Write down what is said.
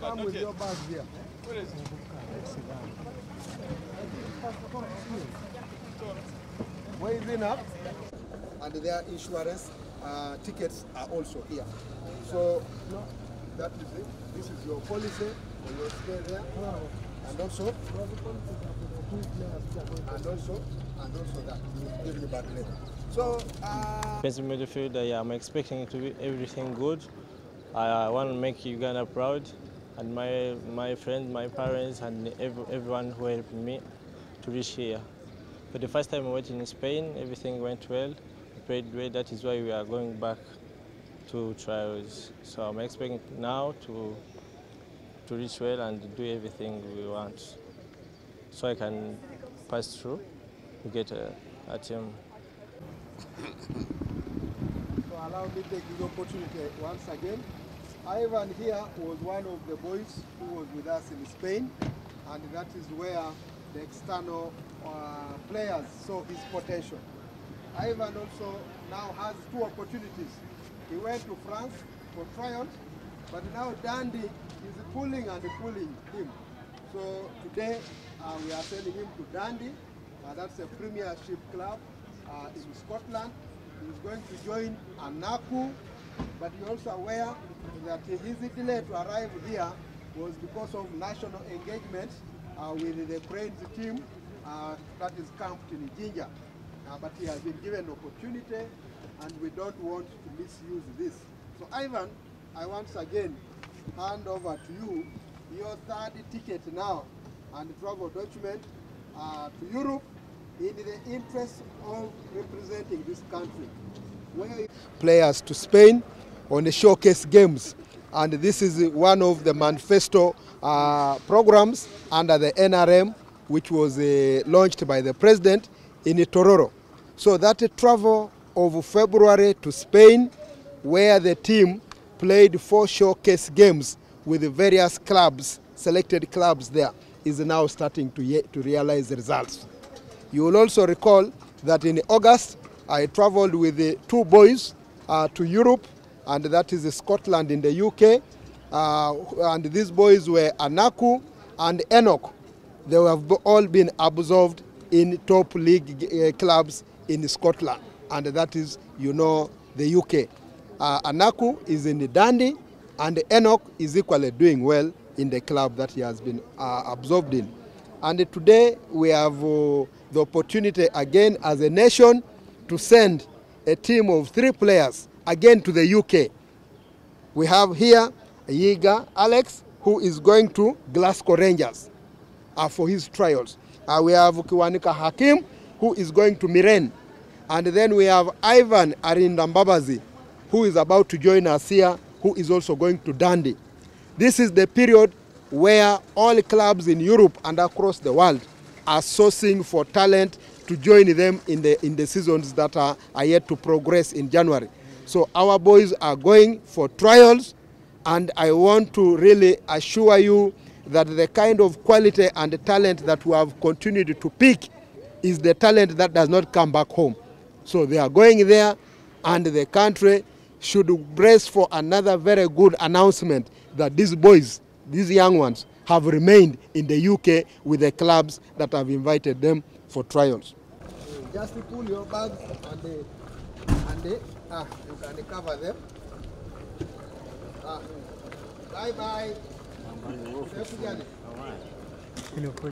Come with your here. Where is it now? And their insurance uh, tickets are also here. So that is it. This is your policy for your stay there. And also, and also, and also that. We'll give you back later. So, uh, midfielder, yeah, I'm expecting it to be everything good. I, I want to make Uganda proud, and my my friends, my parents, and every, everyone who helped me to reach here. For the first time I went in Spain, everything went well. We played well. That is why we are going back to trials. So I'm expecting now to to reach well and do everything we want, so I can pass through to get a, a team. Allow me to take this opportunity once again. Ivan here was one of the boys who was with us in Spain, and that is where the external uh, players saw his potential. Ivan also now has two opportunities. He went to France for trials, but now Dundee is pulling and pulling him. So today uh, we are sending him to Dundee. Uh, that's a premiership club uh, in Scotland. He's going to join Anaku, but you're also aware that his delay to arrive here was because of national engagement uh, with the Cranes team uh, that is camped in Jinja. Uh, but he has been given opportunity and we don't want to misuse this. So Ivan, I once again hand over to you your third ticket now and travel document uh, to Europe in the interest of representing this country. Where players to Spain on the showcase games and this is one of the manifesto uh, programs under the NRM which was uh, launched by the president in Tororo. So that travel of February to Spain where the team played four showcase games with various clubs, selected clubs there, is now starting to, to realize the results. You will also recall that in August, I traveled with the two boys uh, to Europe, and that is Scotland in the UK. Uh, and these boys were Anaku and Enoch. They have all been absorbed in top league uh, clubs in Scotland, and that is, you know, the UK. Uh, Anaku is in the Dundee, and Enoch is equally doing well in the club that he has been uh, absorbed in. And today we have uh, the opportunity again as a nation to send a team of three players again to the UK. We have here Yiga Alex, who is going to Glasgow Rangers uh, for his trials. Uh, we have Kiwanika Hakim, who is going to Miren. And then we have Ivan Arindambabazi, who is about to join us here, who is also going to Dundee. This is the period where all clubs in Europe and across the world are sourcing for talent to join them in the, in the seasons that are, are yet to progress in January. So our boys are going for trials, and I want to really assure you that the kind of quality and talent that we have continued to pick is the talent that does not come back home. So they are going there, and the country should brace for another very good announcement that these boys, these young ones, have remained in the UK with the clubs that have invited them for trials. Just pull your bags and the, and the, ah, you can cover them. Ah. Bye bye.